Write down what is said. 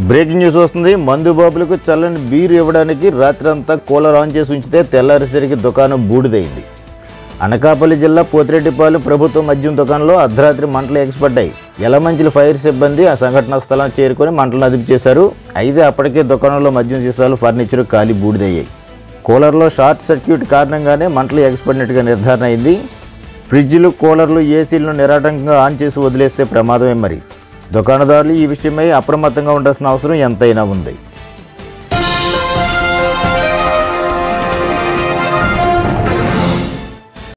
Breaking news వస్తుంది. మందు బాబులకు చల్లని బీరు ఇవ్వడానికి రాత్రంతా కూలర్ ఆన్ చేసి ఉంచితే తెల్లారిసరికి దుకాణం బూడిదైంది. అనకాపల్లి జిల్లా పోతిరెడ్డిపాలెం ప్రభుత్వ మద్యం దుకాణంలో అర్ధరాత్రి మంటలు ఎగసిపడ్డాయి. ఎలమంచిల ఫైర్ సిబ్బంది ఆ సంఘటనా స్థలం చేరుకొని మంటలను అదుపు చేశారు. అయితే అప్పటికే దుకాణంలో మద్యం సీసాలు ఫర్నిచర్ ఖాళీ బూడిదయ్యాయి. కూలర్లో షార్ట్ సర్క్యూట్ కారణంగానే మంటలు ఎగసిపడినట్టుగా నిర్ధారణ అయింది. ఫ్రిడ్జ్లు కూలర్లు ఏసీలను నిరాటంకంగా ఆన్ చేసి వదిలేస్తే ప్రమాదమే మరి. దుకాణదారులు ఈ విషయమై అప్రమత్తంగా ఉండాల్సిన అవసరం ఎంతైనా ఉంది.